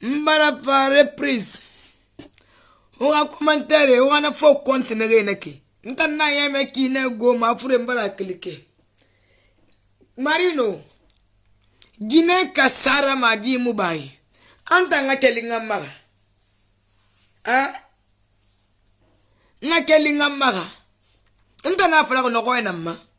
mbala par reprise oka commentaire wana fo compte na ge nake nta na ya me ki na go ma fure mbala clique marino gine kasara ma di mu bai anta nga kelinga maga ah nga kelinga maga nta na fara ko nokoy na ma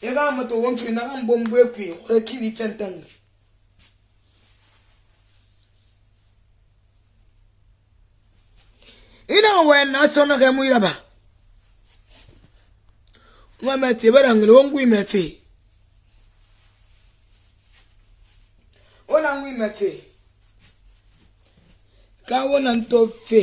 Ega moto womfiri na kan bombo ekwi kore kili fenteng. Ina we na sona ke mu iraba. Uma me te bara ngelo ngui me fe. Ona ngui me fe. Ka wona nto fe.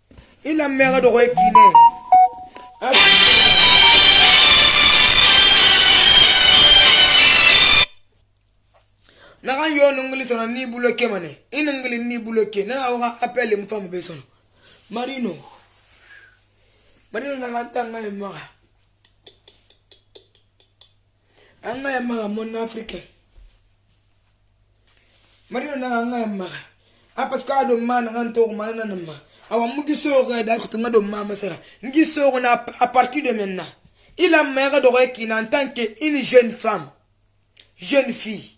Il a merde au Guinée. naga yo nongili sono ni bulo ke mane i nongili ni bulo ke nana oga appel mu famu be sono marino marino naga ntanga e maga Anga ya maga mon africain. Mario na anga ya maga. Ah parce que ado mana nga ntoko mana na nama. Awa mugi soko ya dako tunga do mama sera. Ngi soko na à partir de maintenant. Il a mère de qui en tant qu'une jeune femme. Jeune fille.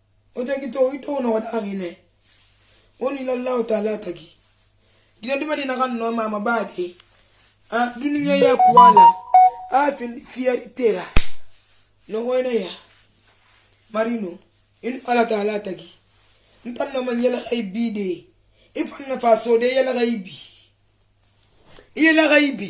otaki to ito na wada arine oni la la otala taki gina dima dina kan no mama bade a dunia ya kuala a fin fiya tera no ko ene ya marino in ala ta ala taki ntan no man yala kai bi de ifan na faso de yala kai bi yala kai bi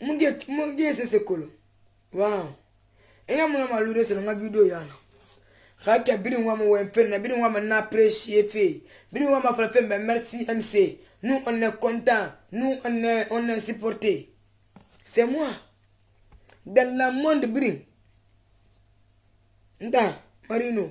muge muge sese kolo wow enga muna malure solo nga video yana kaki abiri ngwa mo wemfe na biri ngwa na apprécier fe biri ngwa ma frappe ben merci MC nous on est content nous on est on est supporté c'est moi dans la monde biri nda marino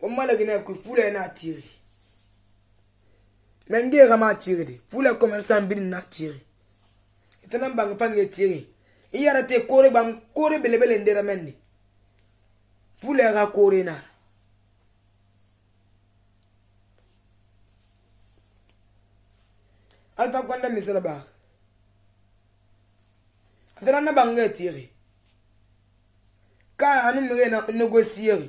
omala gina ku fula na tiri na nge ga ma tiri de fula commerçant bin na tiri itana bang pange tiri iyara te kore bang kore bele bele ndera menni fula ga kore na alfa kwanda misala ba atana na bange tiri ka anu mire na négocier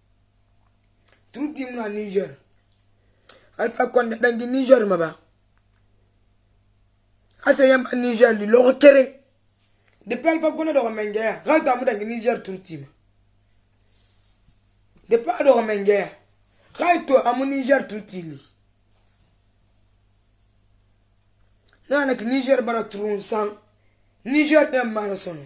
True team na Niger. Alpha Conde dangi Niger maba. Asa yamba Niger li logo kering. Depuis Alpha Conde dogo mengea. Gaw tamu dangi Niger true team. Depuis adogo mengea. Gaw to amu Niger true team li. Nana ki Niger bara true sang. Niger dem mara sono.